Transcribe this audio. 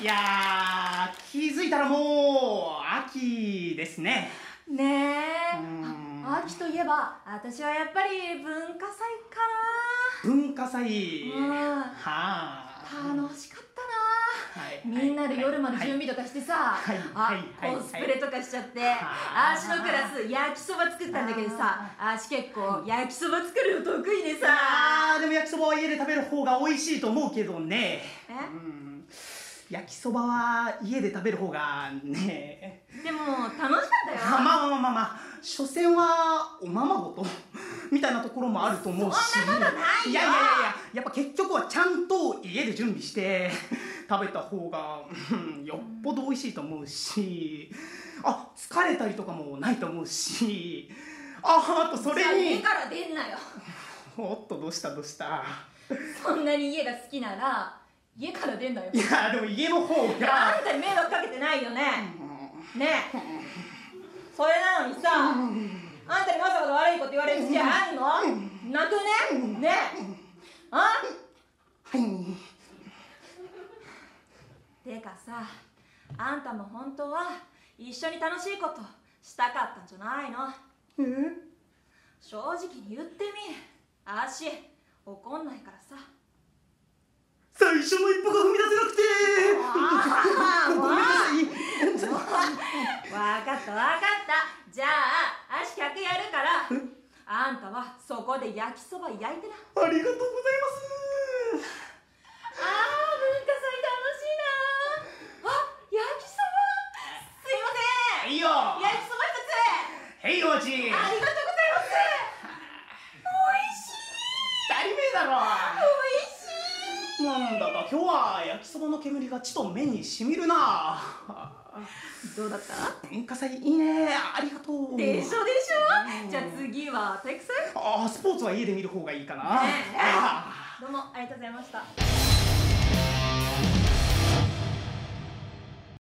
いや気づいたらもう秋ですね。ねえ。うん。秋といえば私はやっぱり文化祭か文化祭。うん。はあ。な楽しかったな。はい。みんなで夜まで準備とかしてさ、はい。あ、はい。はい。コスプレとかしちゃって、はあ。ーしのクラス焼きそば作ったんだけどさあ。ーし結構焼きそば作るの得意でさ。あーでも焼きそばは家で食べる方が美味しいと思うけどね。え？うん焼きそばは家で食べる方がね。でも楽しかったよ。あまあまあまあまあまあ。所詮はおままごとみたいなところもあると思うし。そんなことないよ。いやいやいやいや。やっぱ結局はちゃんと家で準備して 食べた方がうんよっぽど美味しいと思うし。あ疲れたりとかもないと思うし。ああとそれに。家から出んなよ。おっとどうしたどうした。そんなに家が好きなら家から出んなよ。いやでも家の方が。あんたに迷惑かけてないよね。ね。えそれなのにさあんたにわざわざ悪いこと言われる必要あんの？なんとね？ね。えあはい。てかさあんたも本当は一緒に楽しいことしたかったんじゃないの？え？正直に言ってみ。あーし怒んないからさ一歩が踏み出せなくて。ごめんなさいわかったわかったじゃあ足100やるからあんたはそこで焼きそば焼いてなありがとうございますあー。文化祭楽しいなあ焼きそばすいませんはいよ焼きそば一つへいお待ちありがとうございます二人目だろ美味しいなんだ。か今日は焼きそばの煙が血と麺にしみるな。どうだった？文化祭いいね。ありがとう。でしょでしょ？じゃあ次は体育祭あースポーツは家で見る方がいいかな、ねどうもありがとうございました